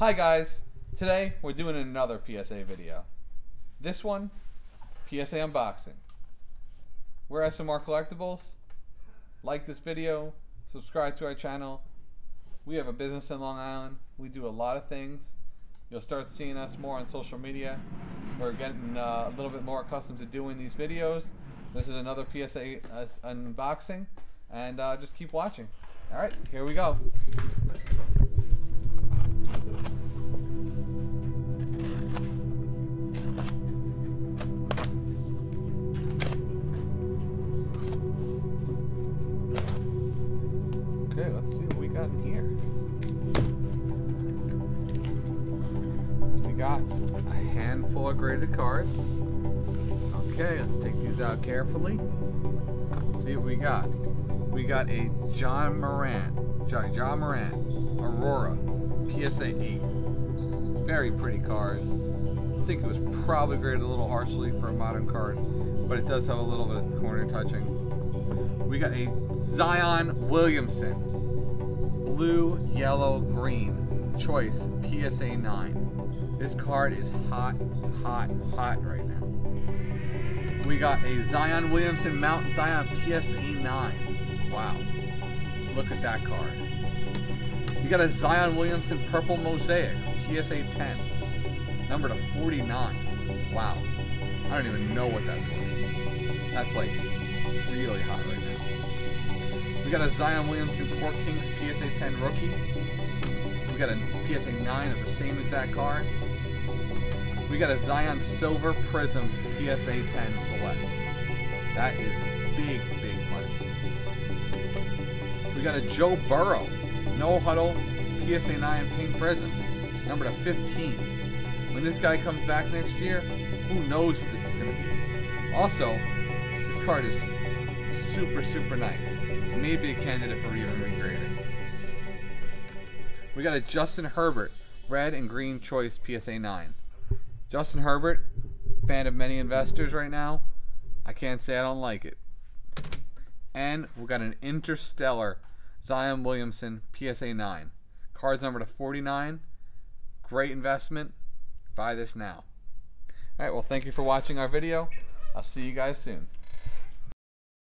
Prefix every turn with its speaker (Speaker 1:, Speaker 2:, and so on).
Speaker 1: Hi guys, today we're doing another PSA video. This one, PSA unboxing. We're SMR Collectibles. Like this video, subscribe to our channel. We have a business in Long Island. We do a lot of things. You'll start seeing us more on social media. We're getting uh, a little bit more accustomed to doing these videos. This is another PSA uh, unboxing, and uh, just keep watching. All right, here we go. Let's see what we got in here. We got a handful of graded cards. Okay, let's take these out carefully. Let's see what we got. We got a Ja Morant, Ja, Ja Morant, Aurora, PSA 8. Very pretty card. I think it was probably graded a little harshly for a modern card, but it does have a little bit of corner touching. We got a Zion Williamson, yellow, green, choice, PSA 9. This card is hot, hot, hot right now. We got a Zion Williamson Mount Zion PSA 9. Wow. Look at that card. You got a Zion Williamson Purple Mosaic PSA 10. Number to 49. Wow. I don't even know what that's worth. That's like really hot right now. We got a Zion Williamson Court Kings PSA 10 rookie. We got a PSA 9 of the same exact card. We got a Zion Silver Prizm PSA 10 Select. That is big, big money. We got a Joe Burrow No Huddle PSA 9 Pink Prizm. Number to 15. When this guy comes back next year, who knows what this is going to be. Also, this card is super, super nice. Maybe a candidate for even regrading. We got a Justin Herbert Red and Green Choice PSA 9. Justin Herbert, fan of many investors right now. I can't say I don't like it. And we got an Interstellar Zion Williamson PSA 9. Cards number to 49. Great investment. Buy this now. Alright, well, thank you for watching our video. I'll see you guys soon.